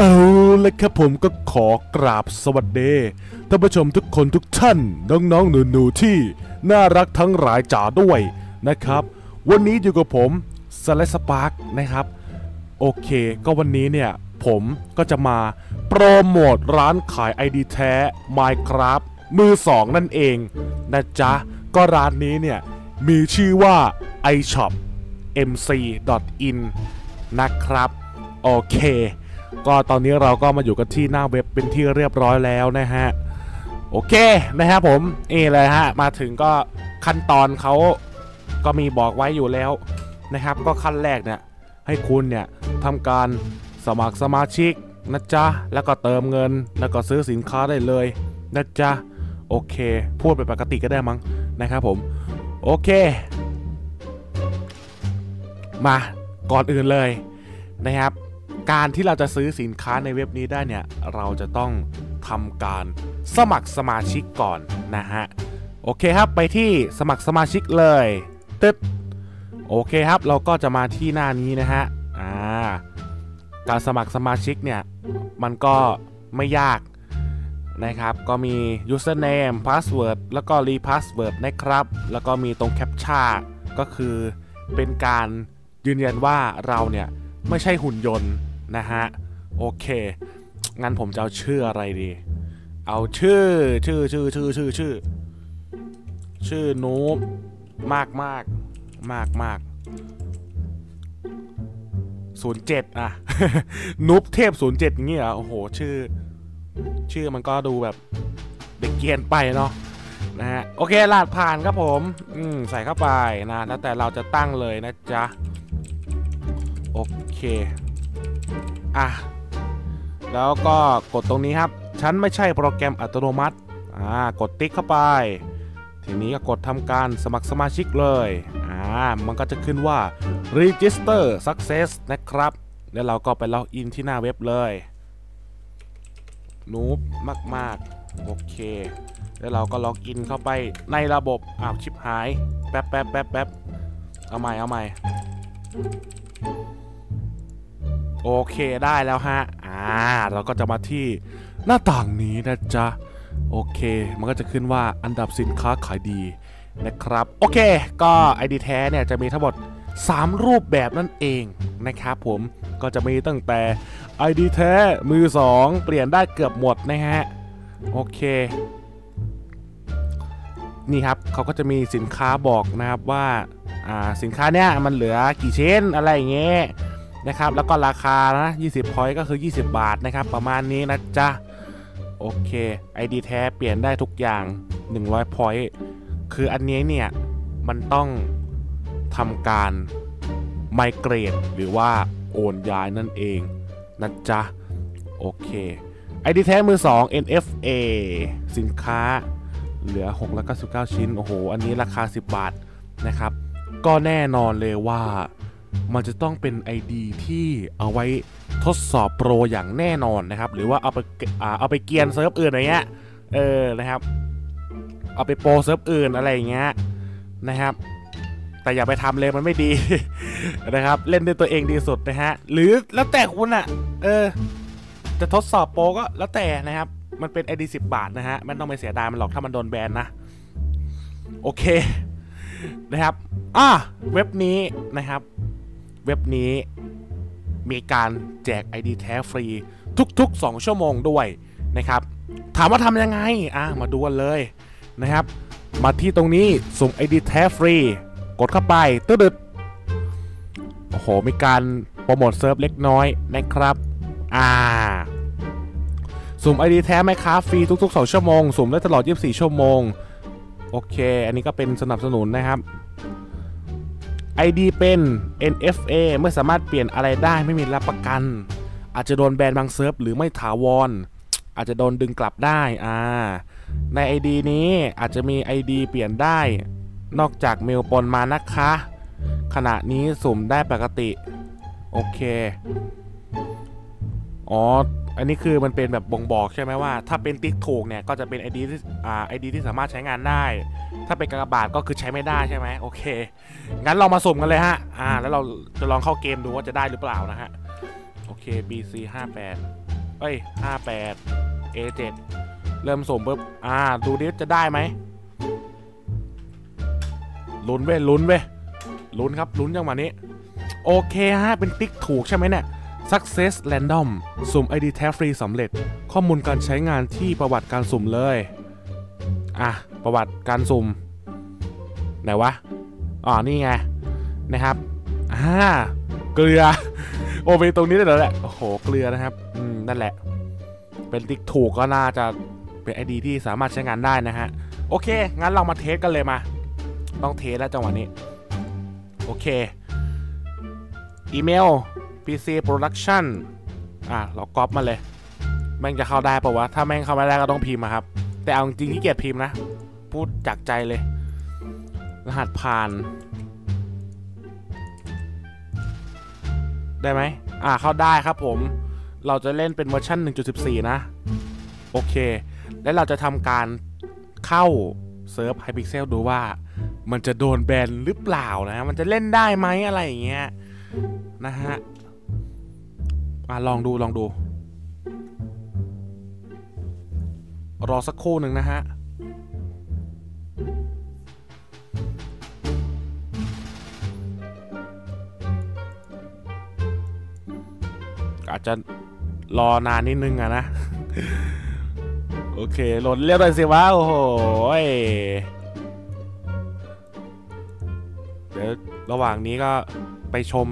เอาละครับผมก็ขอกราบสวัสดีท่านผู้ชมทุกคนทุกท่าน น้องๆหนูๆที่น่ารักทั้งหลายจ๋าด้วยนะครับ วันนี้อยู่กับผมสไลสปาร์กนะครับ โอเค ก็วันนี้เนี่ย ผมก็จะมาโปรโมทร้านขาย ID แท้ Minecraft มือสองนั่นเองนะจ๊ะ ก็ร้านนี้เนี่ย มีชื่อว่า iShop mc.in นะครับ โอเค ก็ตอนนี้เราก็มาอยู่กันที่หน้าเว็บเป็นที่เรียบร้อยแล้วนะฮะ โอเคนะครับผมนี่เลยฮะ มาถึงก็ขั้นตอนเขาก็มีบอกไว้อยู่แล้วนะครับ ก็ขั้นแรกเนี่ยให้คุณเนี่ยทำการสมัครสมาชิกนะจ๊ะ แล้วก็เติมเงิน แล้วก็ซื้อสินค้าได้เลยนะจ๊ะ โอเค พูดไปปกติก็ได้มั้งนะครับผม โอเค มาก่อนอื่นเลยนะครับ การที่เราจะซื้อสินค้าในเว็บนี้ได้เนี่ย เราจะต้องทำการสมัครสมาชิกก่อนนะฮะ โอเคครับไปที่สมัครสมาชิกเลยตึ๊ดโอเคครับ เราก็จะมาที่หน้านี้นะฮะอ่าการสมัครสมาชิกเนี่ย มันก็ไม่ยากนะครับ ก็มี username password แล้วก็ repassword นะครับ แล้วก็มีตรง captcha ก็คือเป็นการยืนยันว่าเราเนี่ย ไม่ใช่หุ่นยนต์ นะฮะ โอเค งั้นผมจะเอาชื่ออะไรดี เอาชื่อ ชื่อชื่อชื่อชื่อชื่อ ชื่อนูบมากมากมากมากศูนย์เจ็ดอะนูบเทพศูนย์เจ็ดเงี้ยโอ้โห ชื่อ ชื่อมันก็ดูแบบเด็กเกรียนไปเนาะนะฮะโอเคลาดผ่านครับผม อืม ใส่เข้าไปนะ แล้วแต่เราจะตั้งเลยนะจ๊ะ โอเค อะแล้วก็กดตรงนี้ครับ ฉันไม่ใช่โปรแกรมอัตโนมัติ อ่ากดติ๊กเข้าไป ทีนี้ก็กดทำการสมัครสมาชิกเลย อ่า มันก็จะขึ้นว่า register success นะครับ แล้วเราก็ไปล็อกอินที่หน้าเว็บเลยนูบมาก ๆ โอเค แล้วเราก็ล็อกอินเข้าไปในระบบ อ้าว ชิปหาย แป๊บแป๊บแป๊บแป๊บเอาใหม่ เอาใหม่ โอเคได้แล้วฮะ อ่า เราก็จะมาที่หน้าต่างนี้นะจ๊ะ โอเค มันก็จะขึ้นว่าอันดับสินค้าขายดีนะครับ โอเค ก็ ID แท้เนี่ยจะมีทั้งหมด 3 รูปแบบนั่นเองนะครับผม ก็จะมีตั้งแต่ ID แท้มือ 2 เปลี่ยนได้เกือบหมดนะฮะ โอเค นี่ครับเขาก็จะมีสินค้าบอกนะครับว่า อ่า สินค้าเนี่ยมันเหลือกี่ชิ้นอะไรอย่างเงี้ย นะครับแล้วก็ราคานะ20พอยต์ก็คือ 20 บาทนะครับ ประมาณนี้นะจ๊ะ โอเค ID แท้เปลี่ยนได้ทุกอย่าง 100พอยต์คืออันนี้เนี่ย มันต้องทำการไมเกรดหรือว่าโอนย้ายนั่นเองนะจ๊ะ โอเค ID แท้มือ 2 NFA สินค้าเหลือ6แล้วก็19 ชิ้น โอ้โห อันนี้ราคา 10 บาทนะครับ ก็แน่นอนเลยว่า มันจะต้องเป็น ID ที่เอาไว้ทดสอบโปรอย่างแน่นอนนะครับ หรือว่าเอาไปอ่าเอาไปเกรียนเซิร์ฟอื่นอะไรเงี้ยเออนะครับ เอาไปโปรเซิร์ฟอื่นอะไรอย่างเงี้ยนะครับ แต่อย่าไปทำเลยมันไม่ดีนะครับ เล่นด้วยตัวเองดีสุดนะฮะหรือแล้วแต่คุณอะเออ จะทดสอบโปรก็แล้วแต่นะครับ มันเป็น ID 10 บาทนะฮะไม่ต้องไปเสียดายมันหรอกถ้ามันโดนแบนนะโอเคนะครับอะเว็บนี้นะครับ เว็บนี้ มีการแจก ID แท้ฟรี ทุก ๆ 2 ชั่วโมงด้วยนะครับ ถามว่าทำยังไง อะ มาดูกันเลยนะครับ มาที่ตรงนี้สุ่ม ID แท้ฟรี กดเข้าไปตึ๊ดโอ้โห มีการโปรโมทเซิร์ฟเล็กน้อยนะครับ อ่า สุ่ม ID แท้ไหมครับฟรีทุก ๆ 2 ชั่วโมง สุ่มได้ตลอด 24 ชั่วโมง โอเค อันนี้ก็เป็นสนับสนุนนะครับ ID เป็น NFA ไม่สามารถเปลี่ยนอะไรได้ไม่มีรับประกัน อาจจะโดนแบนบางเซิร์ฟหรือไม่ถาวร อาจจะโดนดึงกลับได้อ่าใน ID นี้อาจจะมี ID เปลี่ยนได้ นอกจากเมลปนมานะคะ ขณะนี้สุ่มได้ปกติ โอเค อ๋อ อันนี้คือมันเป็นแบบบ่งบอกใช่ไหมว่า ถ้าเป็นติ๊กถูกเนี่ยก็จะเป็น ID ที่อ่า ID ที่สามารถใช้งานได้ ถ้าเป็นกากบาทก็คือใช้ไม่ได้ใช่ไหมโอเค งั้นเรามาสุ่มกันเลยฮะ อ่า แล้วเราจะลองเข้าเกมดูว่าจะได้หรือเปล่านะฮะ โอเค BC 58เอ้ยห้าแปด A7 เริ่มสุ่มปุ๊บ อ่า ดูดิจะได้ไหมลุ้นเว้ยลุ้นเว้ยลุ้นครับลุ้นจังหวะนี้ โอเคฮะเป็นติ๊กถูกใช่ไหมเนี่ย Success Random สุ่ม ID แท้ฟรีสำเร็จ ข้อมูลการใช้งานที่ประวัติการสุ่มเลย อะ ประวัติการสุ่ม ไหนวะ อ๋อ นี่ไง นะครับ อ่า เกลือ โอเปตรงนี้ได้แล้วแหละ โอ้โห เกลือนะครับ อืม นั่นแหละ เป็นติ๊กถูกก็น่าจะเป็น ID ที่สามารถใช้งานได้นะฮะ โอเค งั้นเรามาเทสกันเลยมา ต้องเทสแล้วจังหวะนี้ โอเค อีเมล PC Production อะเราก๊อปมาเลย แม่งจะเข้าได้ปะวะ ถ้าแม่งเข้าไม่ได้ก็ต้องพิมพ์ครับ แต่เอาจริงที่เกียจพิมพ์นะ พูดจากใจเลย รหัสผ่าน ได้ไหมอ่าเข้าได้ครับผม เราจะเล่นเป็นเวอร์ชัน1.14 นะ โอเค และเราจะทำการเข้าเซิร์ฟ Hypixel ดูว่ามันจะโดนแบนหรือเปล่านะ มันจะเล่นได้ไหมอะไรอย่างเงี้ยนะฮะ อะลองดูลองดู รอสักครู่หนึ่งนะฮะอาจจะรอนานนิดนึงอะนะ โอเคโหลดเรียบร้อยสิวะโอ้โหเดี๋ยวระหว่างนี้ก็ไปชม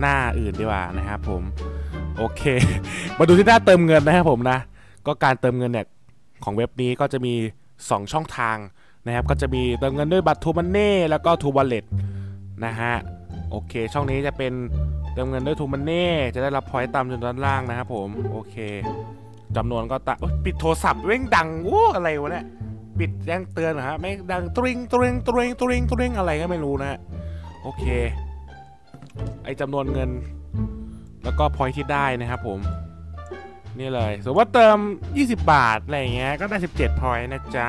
หน้าอื่นดีกว่านะครับผม โอเค มาดูที่หน้าเติมเงินนะครับผมนะ ก็การเติมเงินเนี่ยของเว็บนี้ก็จะมี 2 ช่องทางนะครับ ก็จะมีเติมเงินด้วยบัตร TrueMoney แล้วก็ True Wallet นะฮะ โอเค ช่องนี้จะเป็นเติมเงินด้วย TrueMoneyจะได้รับพอยต์ตามจนด้านล่างนะครับผม โอเคจำนวนก็ตะปิดโทรศัพท์เว้งดังวู้อะไรวะเนี่ย ปิดแจ้งเตือนเหรอฮะ ไม่ดังตริงตริงตริงตริงตริงอะไรก็ไม่รู้นะฮะ โอเค ไอจำนวนเงิน แล้วก็พอยที่ได้นะครับผม นี่เลยสมมติว่าเติม 20 บาทอะไรเงี้ยก็ได้ 17พอยนะจ๊ะ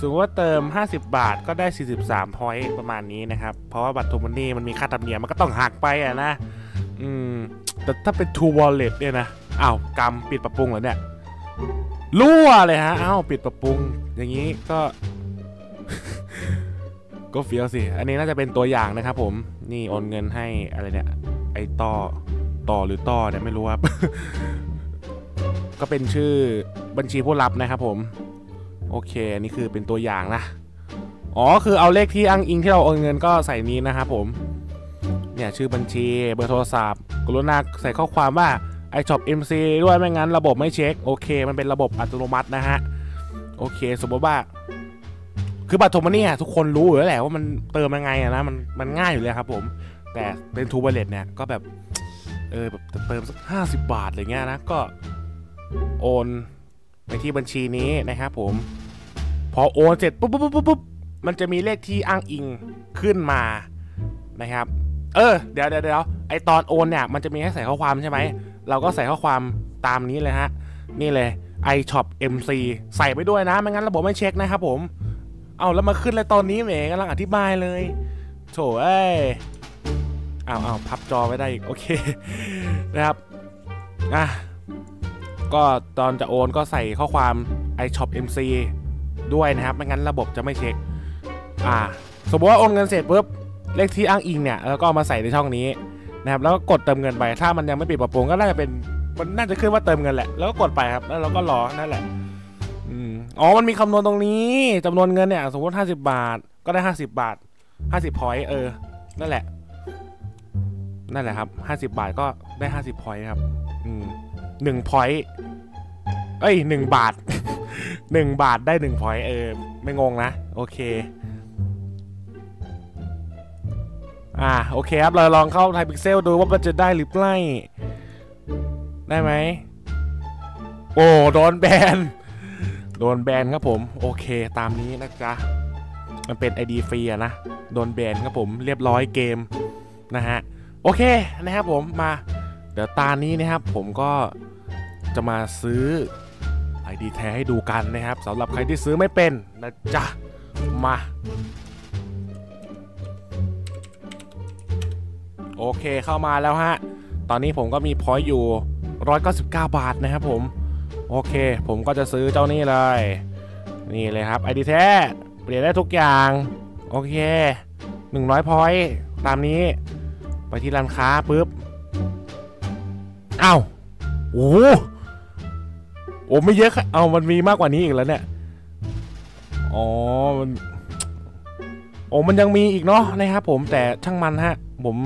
สมมติว่าเติม 50 บาทก็ได้ 43พอยประมาณนี้นะครับ เพราะว่าบัตรทูมันนี่มันมีค่าธรรมเนียมมันก็ต้องหักไปอะนะ อืม แต่ถ้าเป็น True Wallet เนี่ยนะอ้าวกำปิดปรับปรุงเหรอเนี่ยรั่วเลยฮะอ้าวปิดปรับปรุง อย่างนี้ก็ ก็เฟี้ยวสิ อันนี้น่าจะเป็นตัวอย่างนะครับผม นี่โอนเงินให้อะไรเนี่ย ไอต่อ ต่อหรือต่อเนี่ยไม่รู้ครับ ก็เป็นชื่อบัญชีผู้รับนะครับผม โอเคนี่คือเป็นตัวอย่างนะอ๋อคือเอาเลขที่อ้างอิงที่เราโอนเงินก็ใส่นี้นะครับผม เนี่ยชื่อบัญชีเบอร์โทรศัพท์ กรุณาใส่ข้อความว่า iShop MC ด้วยไม่งั้นระบบไม่เช็ค โอเค มันเป็นระบบอัตโนมัตินะฮะ โอเค สมมติว่า คือบัตร TrueMoney เนี่ยทุกคนรู้อยู่แล้วแหละว่ามันเติมยังไงอะนะมันมันง่ายอยู่เลยครับผม แต่เป็น True Wallet เนี่ยก็แบบ เออแบบเติมสักห้าสิบบาทอะไรเงี้ยนะก็โอนไปที่บัญชีนี้นะครับผม พอโอนเสร็จปุ๊บปุ๊บปุ๊บปุ๊บมันจะมีเลขที่อ้างอิงขึ้นมานะครับ เออเดี๋ยวเดี๋ยวเดี๋ยวไอตอนโอนเนี่ยมันจะมีให้ใส่ข้อความใช่ไหมเราก็ใส่ข้อความตามนี้เลยฮะ นี่เลย iShop MC ใส่ไปด้วยนะ ไม่งั้นระบบไม่เช็คนะครับผม เอาแล้วมาขึ้นเลยตอนนี้แหมกำลังอธิบายเลย โถเอ้ย อาเอาพับจอไว้ได้อีก โอเค นะครับ อะ ก็ตอนจะโอนก็ใส่ข้อความ iShop MC ด้วยนะครับ ไม่งั้นระบบจะไม่เช็ค อ่า สมมติว่าโอนเงินเสร็จปุ๊บ เลขที่อ้างอิงเนี่ย แล้วก็เอามาใส่ในช่องนี้นะครับ แล้วก็กดเติมเงินไป ถ้ามันยังไม่ปิดปรับปรุงก็น่าจะเป็น มันน่าจะขึ้นว่าเติมเงินแหละ แล้วก็กดไปครับ แล้วเราก็รอ นั่นแหละอ๋อ มันมีคำนวณตรงนี้จำนวนเงินเนี่ย สมมติ 50 บาท ก็ได้ 50 บาท 50 point เออ นั่นแหละ นั่นแหละครับ50บาทก็ได้50 point ครับ อืมหนึ่ง point เอ้ยหนึ่งบาทหนึ่งบาทได้หนึ่ง point เออ ไม่งงนะ โอเค อ่าโอเคครับ เราลองเข้า Hypixel ดูว่ามันจะได้หรือไม่ได้ไหม โอ้ โดนแบน โดนแบนครับผม โอเคตามนี้นะจ๊ะ มันเป็น ID ฟรีอะนะ โดนแบนครับผม เรียบร้อยเกมนะฮะ โอเคนะครับผมมาเดี๋ยวตานี้นะครับผมก็จะมาซื้อ ID แท้ให้ดูกันนะครับสำหรับใครที่ซื้อไม่เป็นนะจ๊ะมาโอเคเข้ามาแล้วฮะ ตอนนี้ผมก็มีพอยต์อยู่699 บาทนะครับผม โอเค ผมก็จะซื้อเจ้านี่เลย นี่เลยครับไอดีแท้ เปลี่ยนได้ทุกอย่าง โอเค 100 พอยต์ตามนี้ ไปที่ร้านค้าปุ๊บอ้าวโอ้โหโอ้ไม่เยอะค่ะเอามันมีมากกว่านี้อีกแล้วเนี่ย อ๋อมันโอ้มันยังมีอีกเนาะนะครับผมแต่ช่างมันฮะ ผม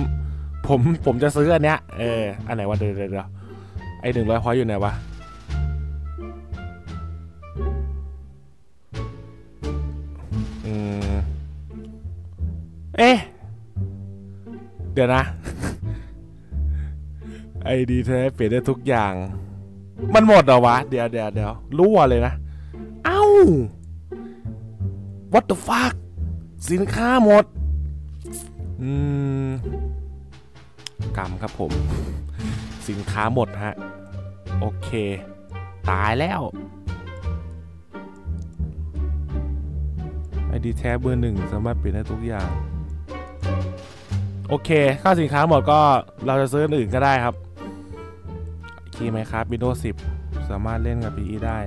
ผมผมจะซื้ออันเนี้ยเอออันไหนวะเดี๋ยวเดี๋ยวเดี๋ยวไอหนึ่งร้อยพอยอยู่ไหนวะ เดี๋ยวนะไอดีแท้เปลี่ยนได้ทุกอย่าง มันหมดเหรอวะ เดี๋ยวเดี๋ยวเดี๋ยวรั่วเลยนะ เอ้า what the fuck สินค้าหมด อืมกรรมครับผม สินค้าหมดฮะ โอเค ตายแล้วไอดีแท้เบอร์หนึ่งสามารถเปลี่ยนได้ทุกอย่าง โอเค ถ้าสินค้าหมดก็เราจะซื้ออันอื่นก็ได้ครับ key Minecraft Windows 10 สามารถเล่นกับ PE ได้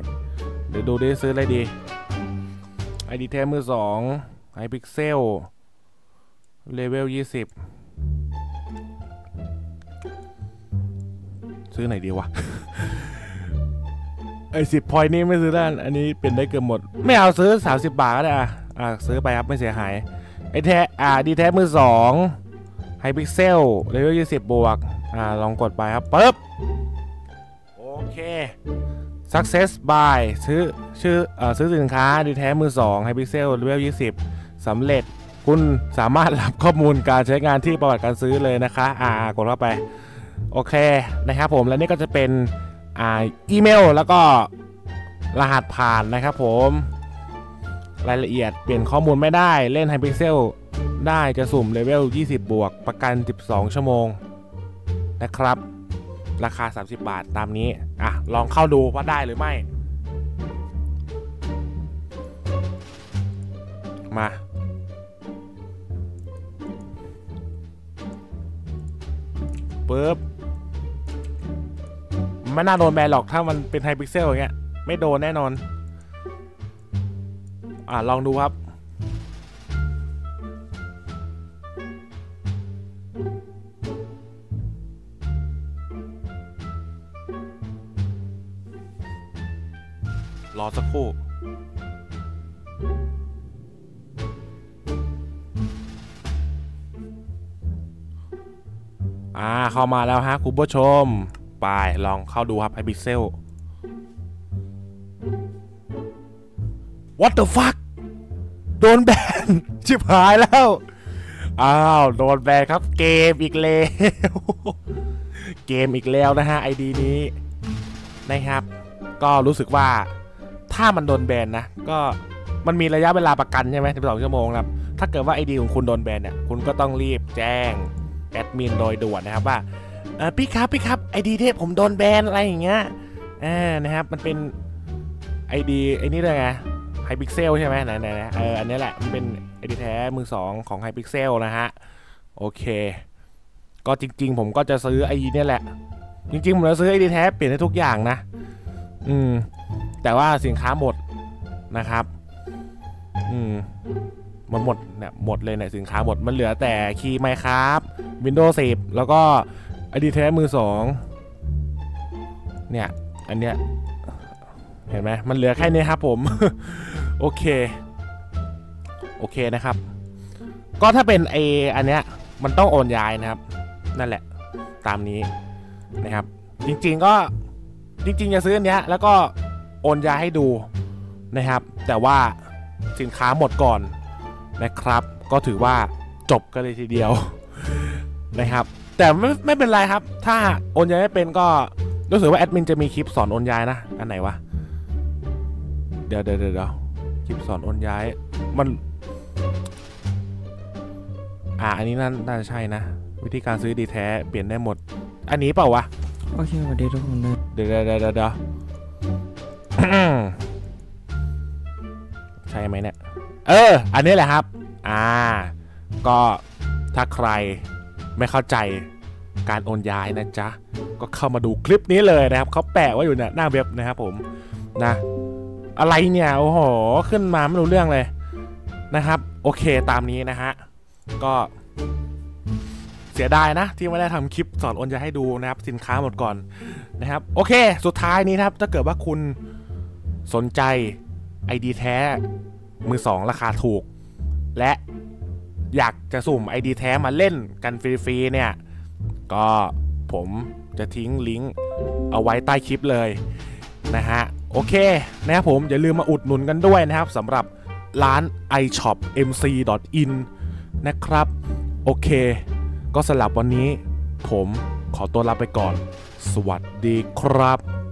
เดี๋ยวดูดิซื้ออะไรดีไอดีแท้มือสอง Hypixel level ยี่สิบซื้อไหนดีวะ ไอสิบ point นี้ไม่ซื้อแล้วอันนี้เป็นได้เกือบหมด ไม่เอาซื้อ 30 บาทก็ได้อะ อะ ซื้อไปครับไม่เสียหาย ไอแท้ อ่าไอดีแท้มือสอง Hypixel level ยี่สิบบวก อ่า ลองกดไปครับปึ๊บ โอเค Success by ซื้อชื่ออ่อซื้อสินค้าไอดีแท้มือ2 Hypixel Level 20สำเร็จคุณสามารถรับข้อมูลการใช้งานที่ประวัติการซื้อเลยนะคะ อ่ากดเข้าไป โอเคนะครับผมและนี่ก็จะเป็นอ่าอีเมลแล้วก็รหัสผ่านนะครับผม รายละเอียดเปลี่ยนข้อมูลไม่ได้เล่น Hypixel ได้จะสุ่มเลเวล 20 บวก ประกัน 12 ชั่วโมง นะครับ ราคา 30 บาทตามนี้ อะ ลองเข้าดูว่าได้หรือไม่ มา ปึ๊บไม่น่าโดนแบนหรอกถ้ามันเป็นไฮพิกเซลอย่างเงี้ย ไม่โดนแน่นอน อะ ลองดูครับ อ่าเข้ามาแล้วฮะคุณผู้ชม ไปลองเข้าดูครับไอพิเซล What the fuck โดนแบน ชิบหายแล้ว อ้าว โดนแบนครับ เกมอีกแล้ว เกมอีกแล้วนะฮะไอดีนี้นะครับ ก็รู้สึกว่าถ้ามันโดนแบนนะ ก็มันมีระยะเวลาประกันใช่ไหม12ชั่วโมงครับ ถ้าเกิดว่าไอดีของคุณโดนแบนเนี่ย คุณก็ต้องรีบแจ้ง แอดมินโดยด่วนนะครับว่าพี่ครับพี่ครับไอดีที่ผมโดนแบนอะไรอย่างเงี้ยอ่านะครับมันเป็นไอดีไอนี่เลยไง Hypixel ใช่ไหมไหนไหนเอออันนี้แหละมันเป็นไอดีแท้มือสองของ Hypixel นะฮะโอเค ก็จริง ๆ ผมก็จะซื้อไอดีเนี่ยแหละ จริงๆ ผมจะซื้อไอดีแท้เปลี่ยนได้ทุกอย่างนะ อืม แต่ว่าสินค้าหมดนะครับ อืมมันหมดเนี่ยหมดเลยเนี่ยสินค้าหมดมันเหลือแต่คีย์ไมครับ Windows 10 แล้วก็อดีตแท้มือสองเนี่ย อันเนี้ย เห็นไหมมันเหลือแค่นี้ครับผม โอเค โอเคนะครับ ก็ถ้าเป็นไออันเนี้ย มันต้องโอนย้ายนะครับ นั่นแหละ ตามนี้นะครับ จริง ๆ ก็จริง ๆ จะซื้ออันเนี้ย แล้วก็โอนย้ายให้ดูนะครับ แต่ว่าสินค้าหมดก่อนนะครับ ก็ถือว่าจบกันเลยทีเดียว นะครับ แต่ไม่ไม่เป็นไรครับ ถ้าโอนย้ายไม่เป็นก็รู้สึกว่าแอดมินจะมีคลิปสอนโอนย้ายนะ อันไหนวะ เดี๋ยวเดี๋ยวเดี๋ยวคลิปสอนโอนย้าย มัน อ่า อันนี้น่าน่าจะใช่นะ วิธีการซื้อดีแท้เปลี่ยนได้หมด อันนี้เปล่าวะ โอเคสวัสดีทุกคนด้วยเดี๋ยวเดี๋ยวเดี๋ยวเดี๋ยวเดี๋ยวใช่ไหมเนี่ย เออ อันนี้แหละครับ อ่า ก็ถ้าใคร ไม่เข้าใจการโอนย้ายนะจ๊ะ ก็เข้ามาดูคลิปนี้เลยนะครับเขาแปะไว้อยู่เนี่ยหน้าเว็บนะครับผมนะ อะไรเนี่ยโอ้โหขึ้นมาไม่รู้เรื่องเลยนะครับ โอเคตามนี้นะฮะก็เสียดายนะที่ไม่ได้ทำคลิปสอนโอนย้ายให้ดูนะครับ สินค้าหมดก่อนนะครับ โอเค สุดท้ายนี้นะครับถ้าเกิดว่าคุณสนใจ ID แท้มือสองราคาถูก และ อยากจะสุ่ม ID แท้มาเล่นกันฟรีๆเนี่ย ก็ผมจะทิ้งลิงก์เอาไว้ใต้คลิปเลยนะฮะ โอเคนะครับผมอย่าลืมมาอุดหนุนกันด้วยนะครับสำหรับร้าน iShopMC.in นะครับ โอเค ก็สำหรับวันนี้ผมขอตัวลาไปก่อน สวัสดีครับ